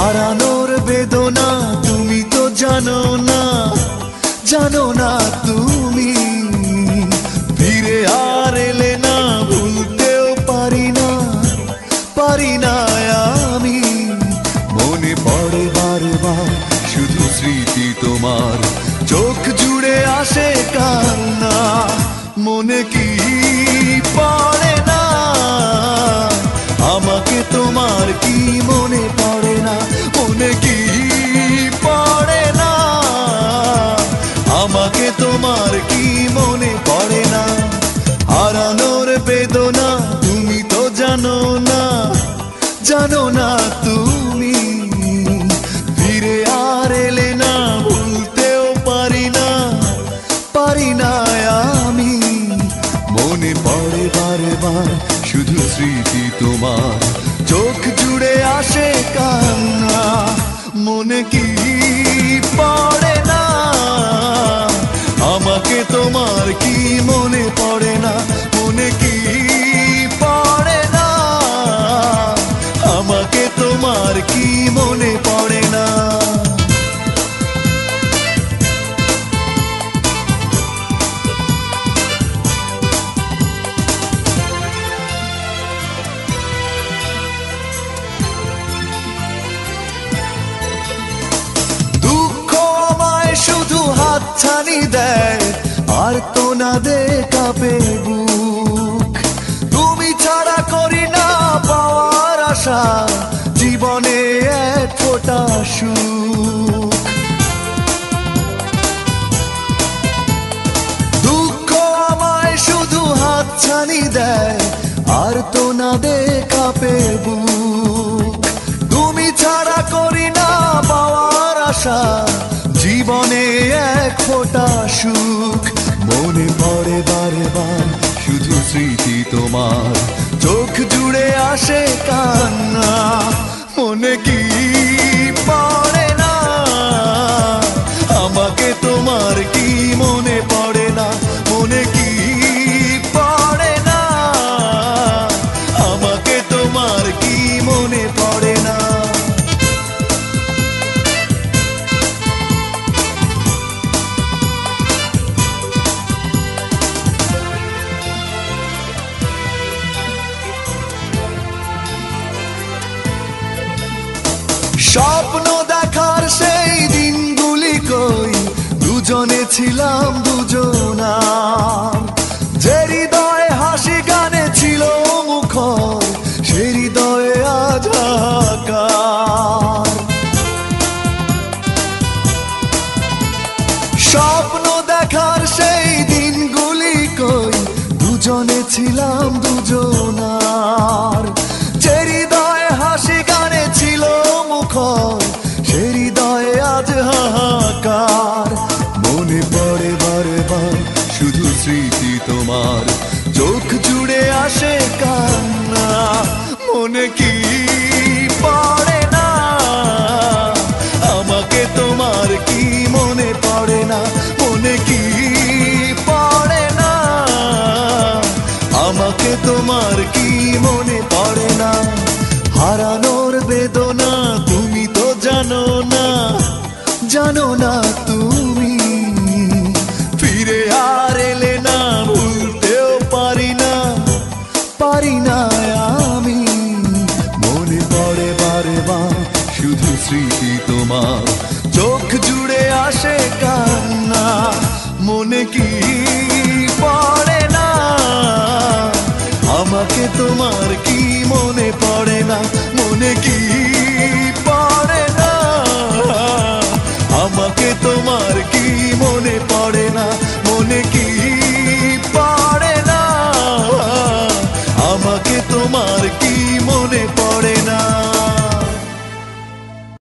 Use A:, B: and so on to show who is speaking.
A: হারানোর বেদনা তুমি তো জানো না জানো না তুমি। ফিরে আর এলে না, ভুলতেও পারি না পারি না আমি। মনে পড়ে বারবার শুধু স্মৃতি তোমার, চোখ জুড়ে আসে কান্না, মনে কি তোমার কি মনে পড়ে না? হারানোর বেদনা তুমি তো জানো না। জানো না তুমি। ফিরে আর এলে না, ভুলতেও পারি না। পারি না আমি। মনে পড়ে বারবার শুধু স্মৃতি তোমার। চোখ জুড়ে আসে কান্না, মনে কি মনে আর তো না দে কাঁপে বুক। তুমি ছাড়া করি না পাওয়ার আশা, জীবনে এক ফোঁটা সুখ। দুঃখ আমায় শুধু হাত হাতছানি দেয়, আর তো না দে কাঁপে বুক। তুমি ছাড়া করি না পাওয়ার আশা, জীবনে এক ফোঁটা সুখ। মনে পড়ে বারে বার শুধু স্মৃতি তোমার। চোখ জুড়ে আসে কান্না। ছিলাম দুজনা। যে হৃদয়ে হাসি গানে ছিল মুখর, সে হৃদয়ে আজ স্বপ্ন দেখার সেই দিনগুলি কই, দুজনে ছিলাম দুজনার। হৃদয়ে হাসি গানে ছিল মুখর, সে হৃদয়ে আজ হাহাকার। তোমার চোখ জুড়ে আসে কান্না, মনে কি পড়ে না? আমাকে তোমার কি মনে পড়ে না? মনে কি পড়ে না? আমাকে তোমার কি মনে পড়ে না? হারানোর বেদনা তুমি তো জানো না জানো না পারি না আমি। মনে পড়ে বারে বা শুধু স্মৃতি তোমার। চোখ জুড়ে আসে কান্না, মনে কি পড়ে না? আমাকে তোমার কি মনে পড়ে না? মনে কি